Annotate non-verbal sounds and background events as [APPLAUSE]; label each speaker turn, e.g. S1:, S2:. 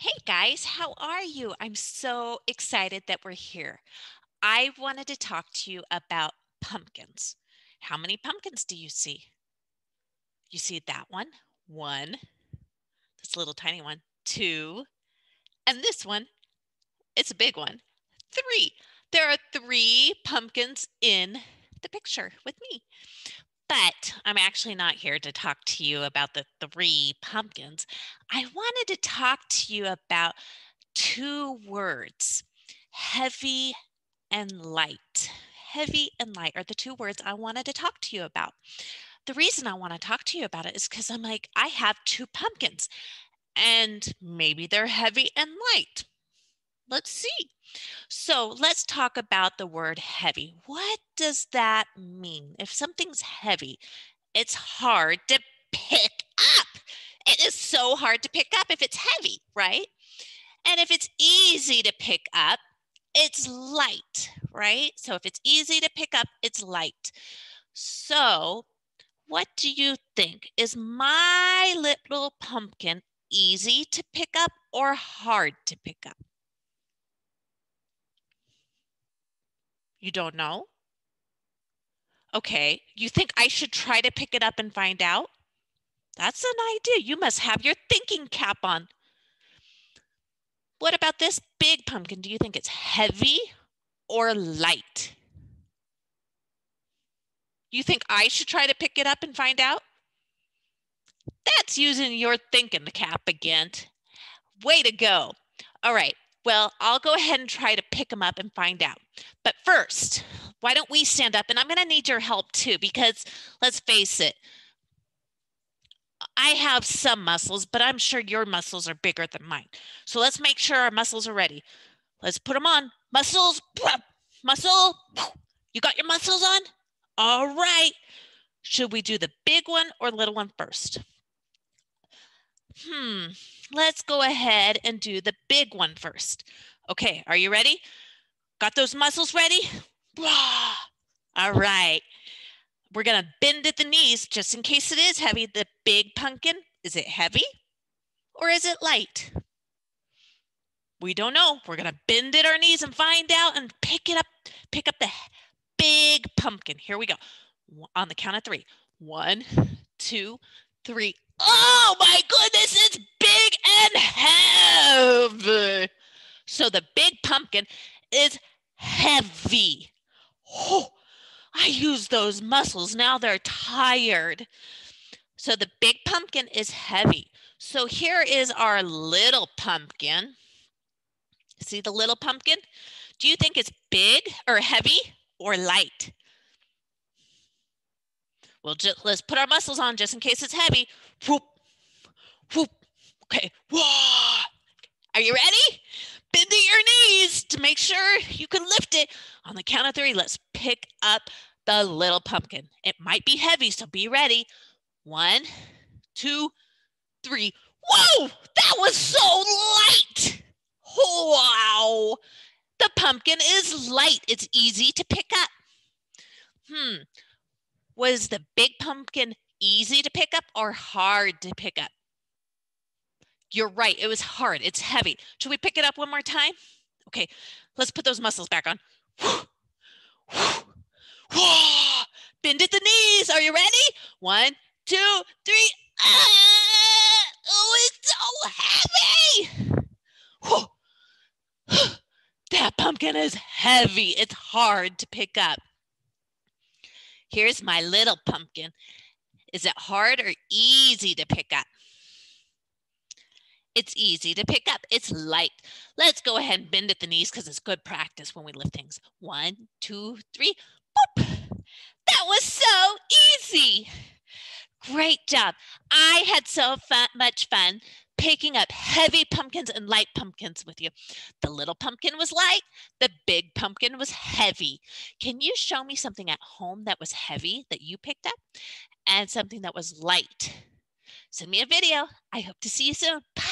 S1: Hey guys, how are you? I'm so excited that we're here. I wanted to talk to you about pumpkins. How many pumpkins do you see? You see that one? One, this little tiny one, two, and this one, it's a big one, three. There are three pumpkins in the picture with me. But I'm actually not here to talk to you about the three pumpkins. I wanted to talk to you about two words heavy and light. Heavy and light are the two words I wanted to talk to you about. The reason I want to talk to you about it is because I'm like, I have two pumpkins and maybe they're heavy and light. Let's see. So let's talk about the word heavy. What does that mean? If something's heavy, it's hard to pick up. It is so hard to pick up if it's heavy, right? And if it's easy to pick up, it's light, right? So if it's easy to pick up, it's light. So what do you think? Is my little pumpkin easy to pick up or hard to pick up? You don't know? Okay, you think I should try to pick it up and find out? That's an idea. You must have your thinking cap on. What about this big pumpkin? Do you think it's heavy or light? You think I should try to pick it up and find out? That's using your thinking cap again. Way to go. All right, well, I'll go ahead and try to pick them up and find out. But first, why don't we stand up? And I'm going to need your help too, because let's face it, I have some muscles, but I'm sure your muscles are bigger than mine. So let's make sure our muscles are ready. Let's put them on. Muscles, muscle. You got your muscles on? All right. Should we do the big one or little one first? Hmm, let's go ahead and do the big one first. Okay, are you ready? Got those muscles ready? All right. We're going to bend at the knees just in case it is heavy. The big pumpkin, is it heavy or is it light? We don't know. We're going to bend at our knees and find out and pick it up. Pick up the big pumpkin. Here we go. On the count of three. One, two, three. Oh my goodness, it's big and heavy. So the big pumpkin is heavy. Oh, I use those muscles. Now they're tired. So the big pumpkin is heavy. So here is our little pumpkin. See the little pumpkin? Do you think it's big or heavy or light? Well, just, let's put our muscles on just in case it's heavy. Whoop, whoop. Okay. Whoa. Are you ready? Bend your knees to make sure you can lift it. On the count of three, let's pick up the little pumpkin. It might be heavy, so be ready. One, two, three. Whoa, that was so light. Wow. The pumpkin is light. It's easy to pick up. Hmm. Was the big pumpkin easy to pick up or hard to pick up? You're right. It was hard. It's heavy. Should we pick it up one more time? Okay, let's put those muscles back on. [GASPS] Bend at the knees. Are you ready? One, two, three. Ah! Oh, it's so heavy. [GASPS] that pumpkin is heavy. It's hard to pick up. Here's my little pumpkin. Is it hard or easy to pick up? It's easy to pick up. It's light. Let's go ahead and bend at the knees because it's good practice when we lift things. One, two, three. Boop. That was so easy. Great job. I had so fun, much fun picking up heavy pumpkins and light pumpkins with you. The little pumpkin was light, the big pumpkin was heavy. Can you show me something at home that was heavy that you picked up and something that was light? Send me a video. I hope to see you soon. Bye.